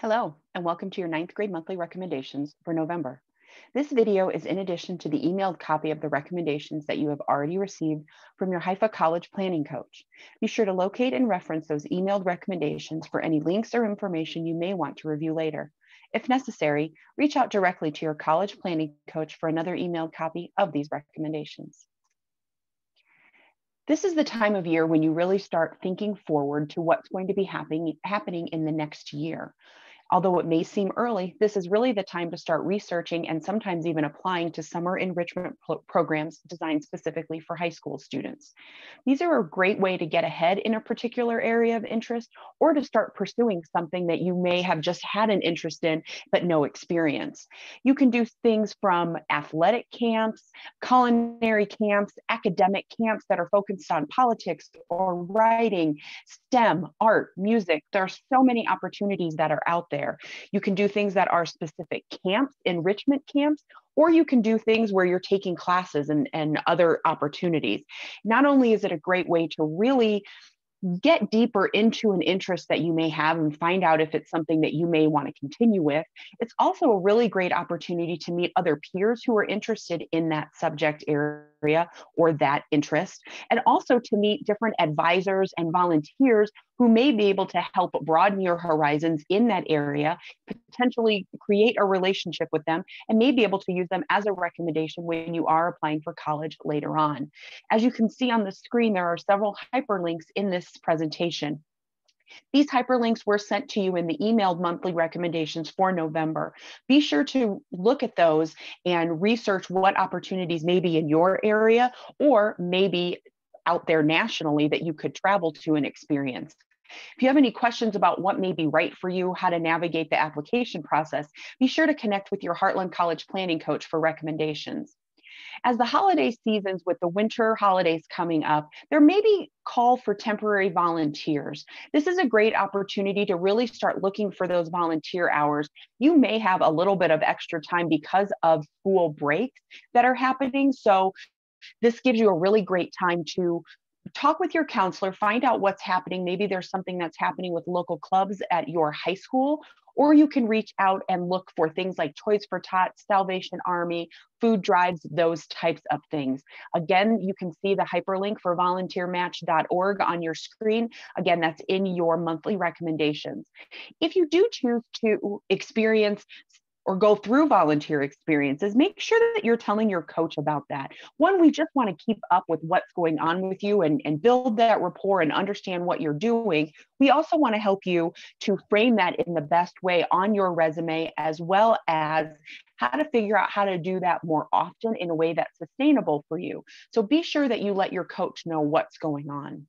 Hello, and welcome to your ninth grade monthly recommendations for November. This video is in addition to the emailed copy of the recommendations that you have already received from your Haifa College Planning Coach. Be sure to locate and reference those emailed recommendations for any links or information you may want to review later. If necessary, reach out directly to your college planning coach for another emailed copy of these recommendations. This is the time of year when you really start thinking forward to what's going to be happening, happening in the next year. Although it may seem early, this is really the time to start researching and sometimes even applying to summer enrichment pro programs designed specifically for high school students. These are a great way to get ahead in a particular area of interest or to start pursuing something that you may have just had an interest in but no experience. You can do things from athletic camps, culinary camps, academic camps that are focused on politics or writing, STEM, art, music. There are so many opportunities that are out there there. You can do things that are specific camps, enrichment camps, or you can do things where you're taking classes and, and other opportunities. Not only is it a great way to really get deeper into an interest that you may have and find out if it's something that you may want to continue with. It's also a really great opportunity to meet other peers who are interested in that subject area or that interest, and also to meet different advisors and volunteers who may be able to help broaden your horizons in that area, potentially create a relationship with them, and may be able to use them as a recommendation when you are applying for college later on. As you can see on the screen, there are several hyperlinks in this presentation. These hyperlinks were sent to you in the emailed monthly recommendations for November. Be sure to look at those and research what opportunities may be in your area or maybe out there nationally that you could travel to and experience. If you have any questions about what may be right for you, how to navigate the application process, be sure to connect with your Heartland College planning coach for recommendations. As the holiday seasons with the winter holidays coming up, there may be call for temporary volunteers. This is a great opportunity to really start looking for those volunteer hours. You may have a little bit of extra time because of school breaks that are happening. So this gives you a really great time to talk with your counselor, find out what's happening. Maybe there's something that's happening with local clubs at your high school, or you can reach out and look for things like Toys for Tots, Salvation Army, food drives, those types of things. Again, you can see the hyperlink for volunteermatch.org on your screen. Again, that's in your monthly recommendations. If you do choose to experience or go through volunteer experiences, make sure that you're telling your coach about that. One, we just want to keep up with what's going on with you and, and build that rapport and understand what you're doing. We also want to help you to frame that in the best way on your resume, as well as how to figure out how to do that more often in a way that's sustainable for you. So be sure that you let your coach know what's going on.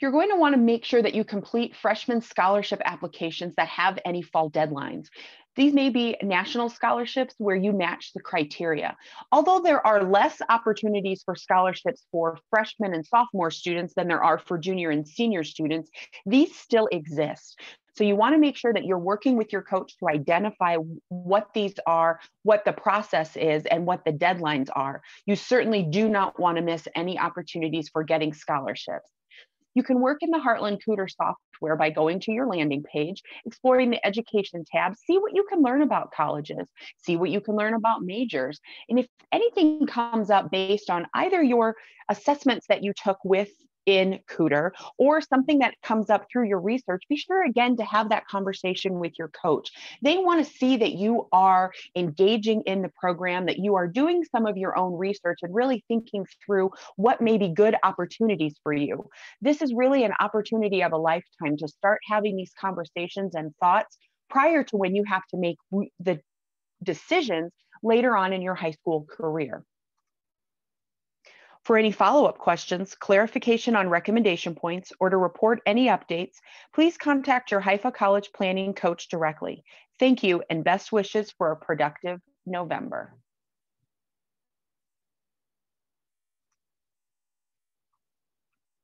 You're going to want to make sure that you complete freshman scholarship applications that have any fall deadlines. These may be national scholarships where you match the criteria. Although there are less opportunities for scholarships for freshmen and sophomore students than there are for junior and senior students, these still exist. So you want to make sure that you're working with your coach to identify what these are, what the process is, and what the deadlines are. You certainly do not want to miss any opportunities for getting scholarships. You can work in the Heartland Kuder software by going to your landing page, exploring the education tab, see what you can learn about colleges, see what you can learn about majors. And if anything comes up based on either your assessments that you took with in Kuder or something that comes up through your research, be sure again to have that conversation with your coach. They want to see that you are engaging in the program, that you are doing some of your own research and really thinking through what may be good opportunities for you. This is really an opportunity of a lifetime to start having these conversations and thoughts prior to when you have to make the decisions later on in your high school career. For any follow-up questions, clarification on recommendation points, or to report any updates, please contact your Haifa College Planning Coach directly. Thank you and best wishes for a productive November.